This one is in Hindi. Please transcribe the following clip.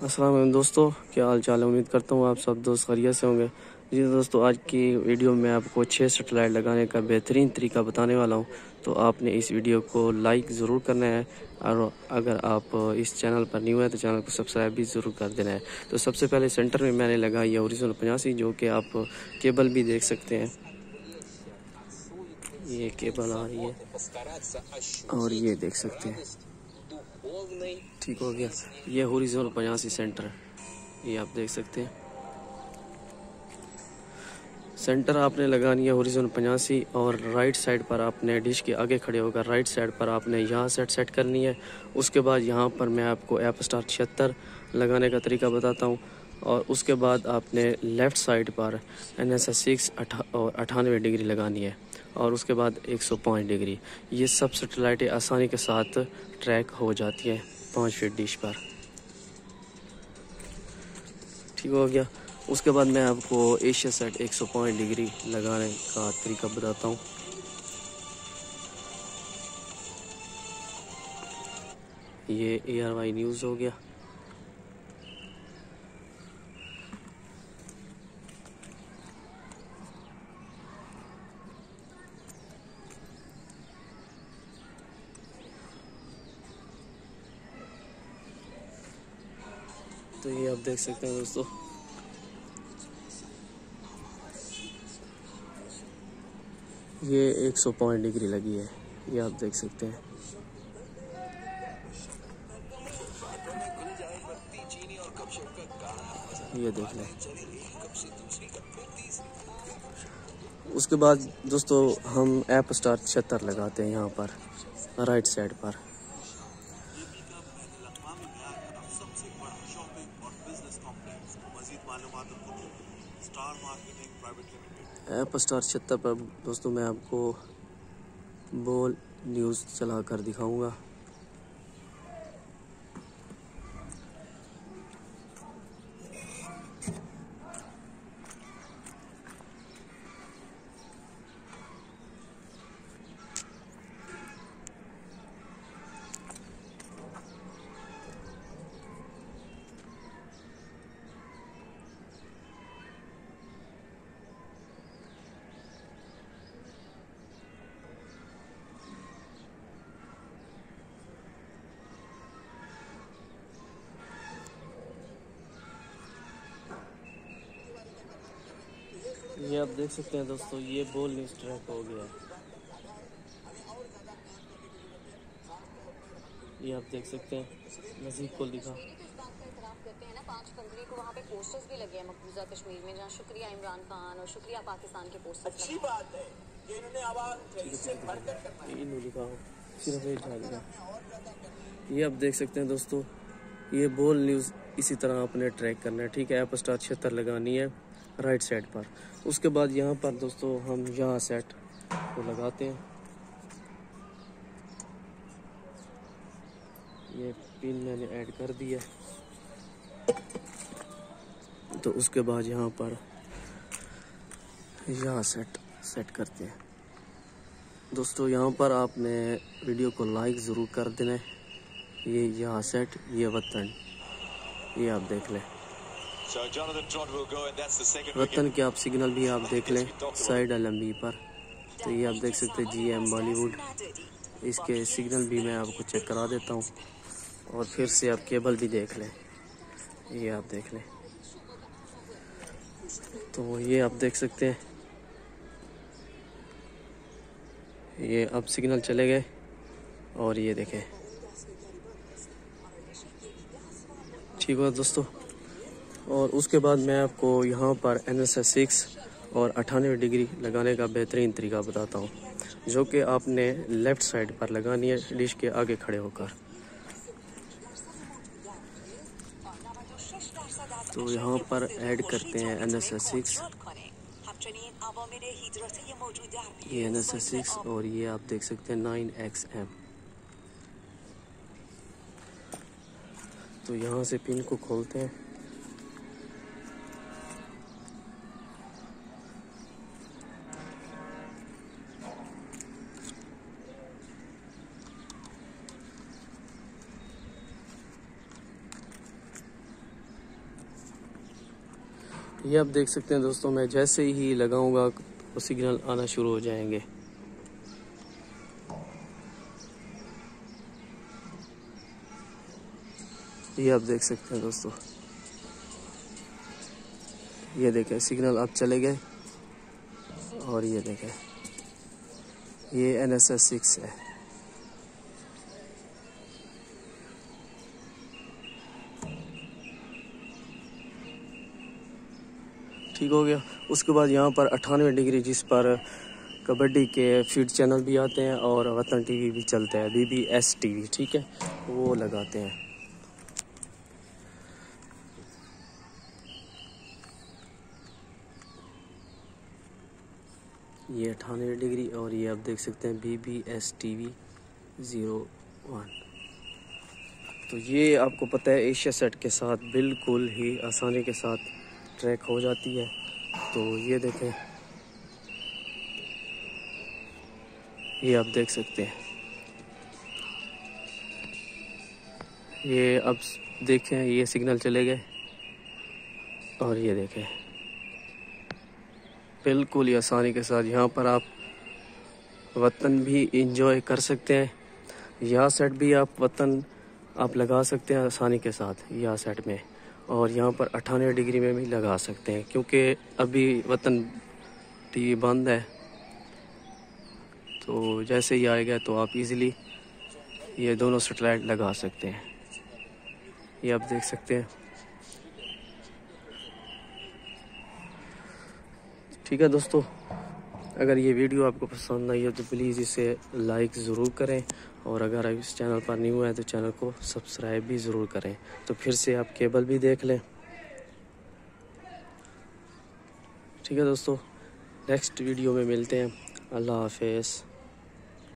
असलम दोस्तों, क्या हाल चाल उम्मीद करता हूँ आप सब दोस्त खरीत से होंगे। जी दोस्तों, आज की वीडियो में आपको छः सेटेलाइट लगाने का बेहतरीन तरीका बताने वाला हूँ। तो आपने इस वीडियो को लाइक ज़रूर करना है, और अगर आप इस चैनल पर न्यू है तो चैनल को सब्सक्राइब भी ज़रूर कर देना है। तो सबसे पहले सेंटर में मैंने लगाई है ओरिजिनल पचासी, जो कि आप केबल भी देख सकते हैं। ये केबल आ रही है, और ये देख सकते हैं। ठीक हो गया। ये होरिजोनल पचासी सेंटर है। ये आप देख सकते हैं। सेंटर आपने लगानी है होरिजोनल पचासी और राइट साइड पर आपने डिश के आगे खड़े होकर राइट साइड पर आपने यहाँ सेट सेट करनी है। उसके बाद यहाँ पर मैं आपको एप स्टार छिहत्तर लगाने का तरीका बताता हूँ और उसके बाद आपने लेफ़्ट साइड पर एन एस एस सिक्स अठानवे डिग्री लगानी है। और उसके बाद 105 डिग्री। ये सब सेटेलाइटें आसानी के साथ ट्रैक हो जाती हैं पाँच फीट डिश पर। ठीक हो गया। उसके बाद मैं आपको एशिया सेट 105 डिग्री लगाने का तरीका बताता हूँ। ये ए आर वाई न्यूज़ हो गया। तो ये आप देख सकते हैं दोस्तों। ये 100 पॉइंट डिग्री लगी है, ये आप देख सकते हैं। ये देख लें। उसके बाद दोस्तों, हम ऐप स्टार छत्तर लगाते हैं यहाँ पर राइट साइड पर। ऐप स्टार छत्तर पर दोस्तों मैं आपको बोल न्यूज़ चला कर दिखाऊँगा। आप देख सकते हैं दोस्तों ये बोल न्यूज़ ट्रैक हो गया। ये आप देख सकते हैं नजीक को लिखा। पाँच फरवरी को वहाँ पे पोस्टर्स भी लगे हैं मकबूजा कश्मीर में जहाँ शुक्रिया इमरान खान और शुक्रिया पाकिस्तान के पोस्टर्स अच्छी बात है कि। इन्होंने आवाज़ लिखा हो सिर्फ़ एक लिखा ये आप देख सकते हैं दोस्तों ये बोल न्यूज़ इसी तरह आपने ट्रैक करना है ठीक है ऐप स्टार छिहत्तर लगानी है। राइट साइड पर। उसके बाद यहाँ पर दोस्तों हम यहाँ सेट को लगाते हैं। ये पिन मैंने ऐड कर दिया। तो उसके बाद यहाँ पर यहाँ सेट सेट करते हैं। दोस्तों यहाँ पर आपने वीडियो को लाइक ज़रूर कर देना है। ये यहाँ सेट, ये वतन ये आप देख लें। वतन के आप सिग्नल भी आप देख लें, साइड एल पर। तो ये आप देख सकते हैं जी एम बॉलीवुड इसके सिग्नल भी मैं आपको चेक करा देता हूँ। और फिर से आप केबल भी देख लें। ये आप देख लें। तो ये आप देख सकते हैं। ये अब सिग्नल चले गए। और ये देखें। ठीक है दोस्तों? और उसके बाद मैं आपको यहाँ पर एन एस एस सिक्स और अठानवे डिग्री लगाने का बेहतरीन तरीका बताता हूँ, जो कि आपने लेफ़्ट साइड पर लगानी है, डिश के आगे खड़े होकर। तो यहाँ पर ऐड करते हैं एन एस एस सिक्स ये एन एस एस सिक्स और ये आप देख सकते हैं नाइन एक्स एम तो यहाँ से पिन को खोलते हैं। ये आप देख सकते हैं दोस्तों, मैं जैसे ही लगाऊँगा, वो सिग्नल आना शुरू हो जाएँगे। ये आप देख सकते हैं दोस्तों। ये देखें सिग्नल अब चले गए। और ये देखें, ये एन एस एस सिक्स है। ठीक हो गया। उसके बाद यहाँ पर अठानवे डिग्री जिस पर कबड्डी के फ़ीड चैनल भी आते हैं और वतन टीवी भी चलते हैं बी बी एस टीवी ठीक है? वो लगाते हैं। ये अठानवे डिग्री और ये आप देख सकते हैं B B S T V zero one. तो ये आपको पता है, एशिया सेट के साथ बिल्कुल ही आसानी के साथ ट्रैक हो जाती है। तो ये देखें। ये आप देख सकते हैं। ये अब देखें, ये सिग्नल चले गए। और ये देखें। बिल्कुल ही आसानी के साथ यहाँ पर आप वतन भी इंजॉय कर सकते हैं। यह सेट भी आप वतन आप लगा सकते हैं आसानी के साथ, यह सेट में। और यहाँ पर अठानवे डिग्री में भी लगा सकते हैं, क्योंकि अभी वतन टीवी बंद है। तो जैसे ही आएगा तो आप इजीली ये दोनों सेटेलाइट लगा सकते हैं। ये आप देख सकते हैं। ठीक है दोस्तों, अगर ये वीडियो आपको पसंद आई है तो प्लीज़ इसे लाइक ज़रूर करें और अगर आप इस चैनल पर न्यू हैं तो चैनल को सब्सक्राइब भी ज़रूर करें। तो फिर से आप केबल भी देख लें। ठीक है दोस्तों, नेक्स्ट वीडियो में मिलते हैं। अल्लाह हाफिज़।